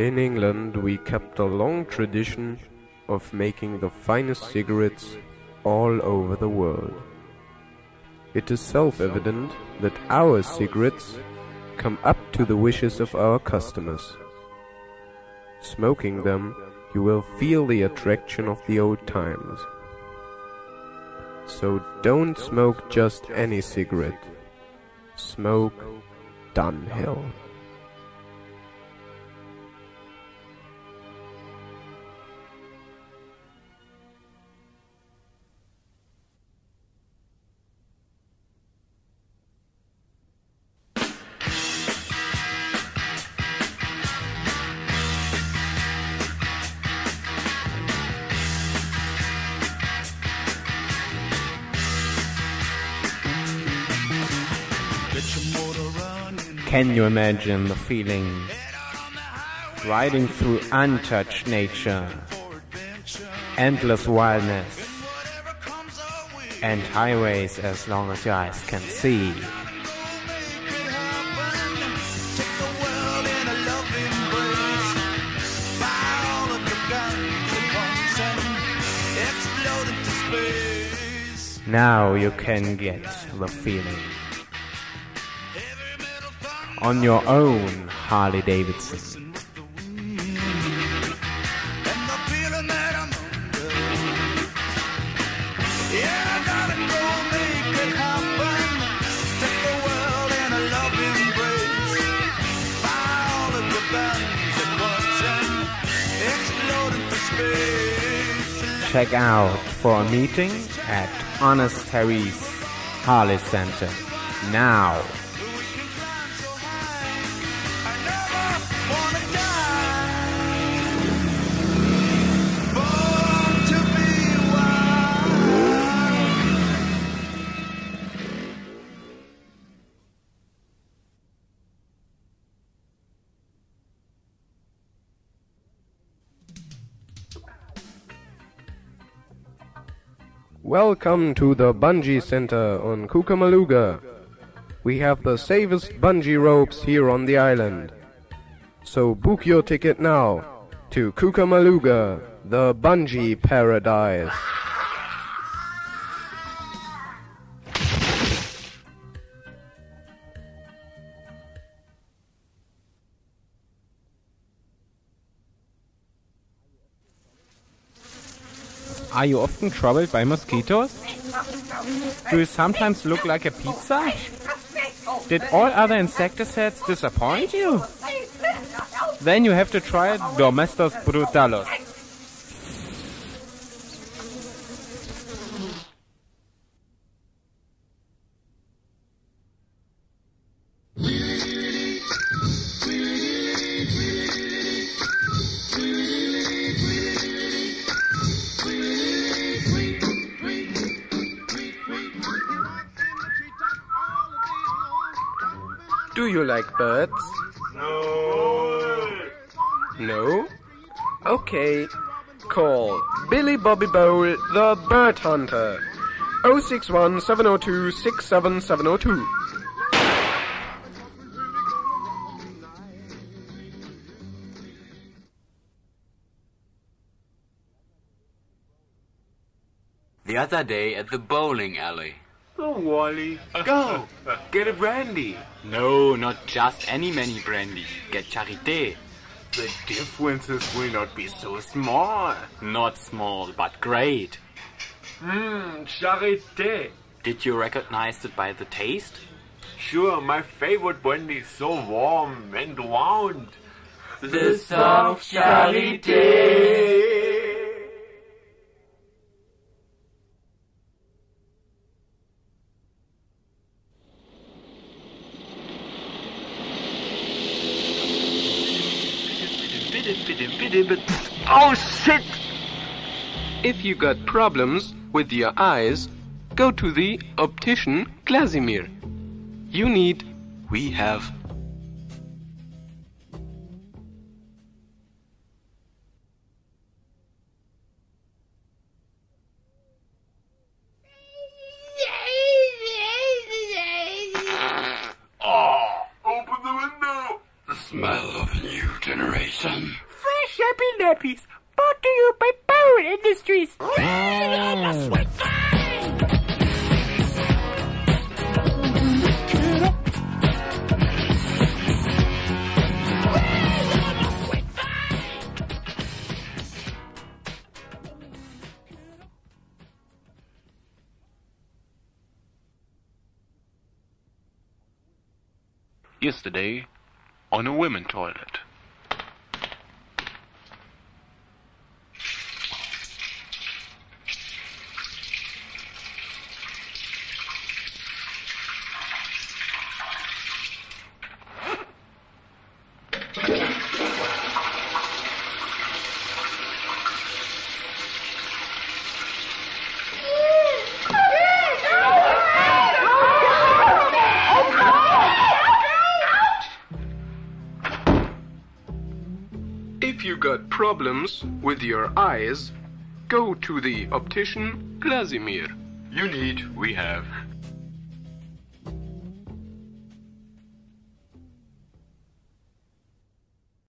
In England we kept a long tradition of making the finest cigarettes all over the world. It is self-evident that our cigarettes come up to the wishes of our customers. Smoking them, you will feel the attraction of the old times. So don't smoke just any cigarette. Smoke Dunhill. Can you imagine the feeling? Riding through untouched nature, endless wildness, and highways as long as your eyes can see. Now you can get the feeling. On your own Harley Davidson. Check out for a meeting at Honest Harry's Harley Center now. Welcome to the Bungee Center on Cucamalooga. We have the safest bungee ropes here on the island. So book your ticket now to Cucamalooga, the bungee paradise. Are you often troubled by mosquitoes? Do you sometimes look like a pizza? Did all other insecticides disappoint you? Then you have to try Domestos brutalis. You like birds? No. No? Okay. Call Billy Bobby Bowl, the bird hunter. 061 702 67702. The other day at the bowling alley. Go, Wally. Go. Get a brandy. No, not just any many brandy. Get Chantré. The differences will not be so small. Not small, but great. Mmm, Chantré. Did you recognize it by the taste? Sure, my favorite brandy is so warm and round. The soft Chantré. Oh shit! If you got problems with your eyes, go to the optician Glasimir. You need, we have. Oh, open the window. The smell of new generation. Fresh happy nappies brought to you by Power Industries. Yesterday, on a women toilet. If you got problems with your eyes, go to the optician Glazimir. You need, we have.